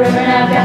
ribbon I've got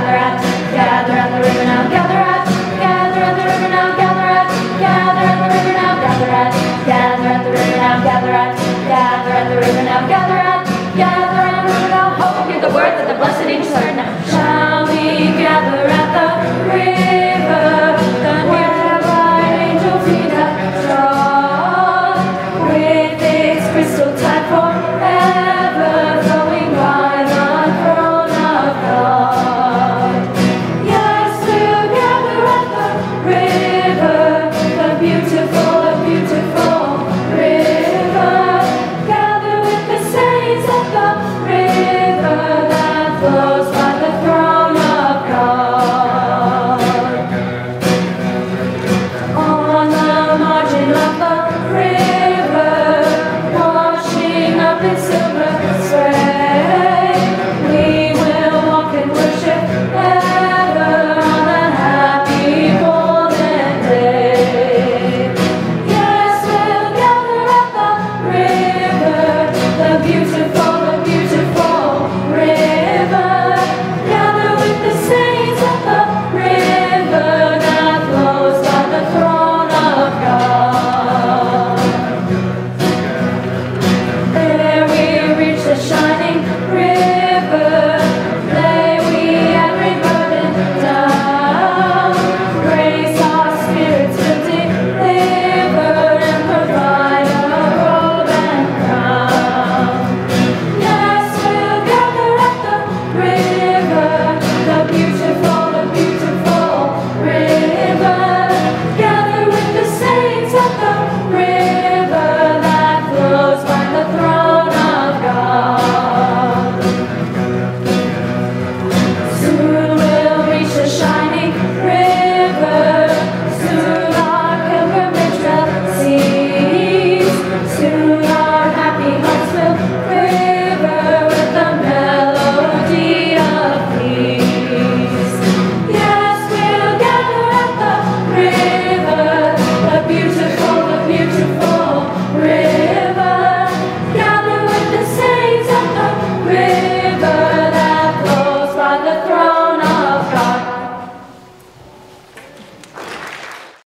Oh.